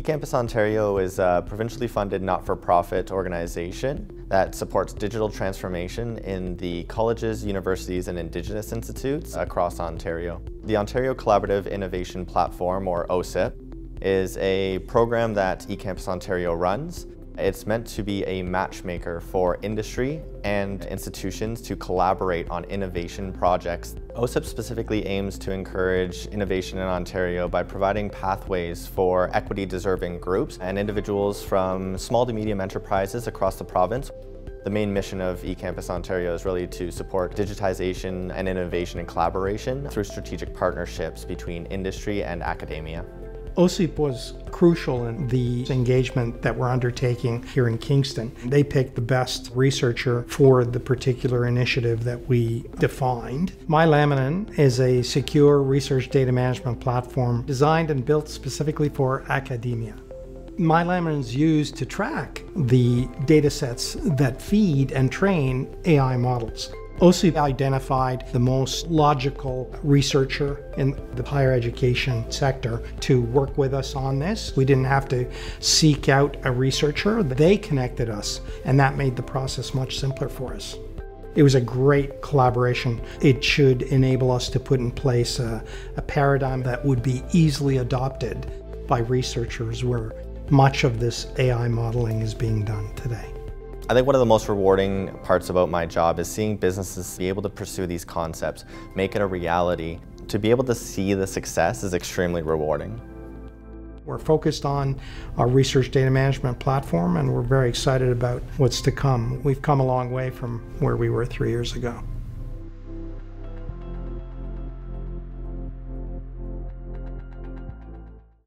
eCampus Ontario is a provincially funded not-for-profit organization that supports digital transformation in the colleges, universities and Indigenous institutes across Ontario. The Ontario Collaborative Innovation Platform, or OCIP, is a program that eCampus Ontario runs it's meant to be a matchmaker for industry and institutions to collaborate on innovation projects. OCIP specifically aims to encourage innovation in Ontario by providing pathways for equity-deserving groups and individuals from small to medium enterprises across the province. The main mission of eCampus Ontario is really to support digitization and innovation and collaboration through strategic partnerships between industry and academia. OCIP was crucial in the engagement that we're undertaking here in Kingston. They picked the best researcher for the particular initiative that we defined. MyLaminin is a secure research data management platform designed and built specifically for academia. MyLaminin is used to track the data sets that feed and train AI models. OCIP identified the most logical researcher in the higher education sector to work with us on this. We didn't have to seek out a researcher, they connected us, and that made the process much simpler for us. It was a great collaboration. It should enable us to put in place a, a paradigm that would be easily adopted by researchers where much of this AI modeling is being done today. I think one of the most rewarding parts about my job is seeing businesses be able to pursue these concepts, make it a reality. To be able to see the success is extremely rewarding. We're focused on our research data management platform and we're very excited about what's to come. We've come a long way from where we were three years ago.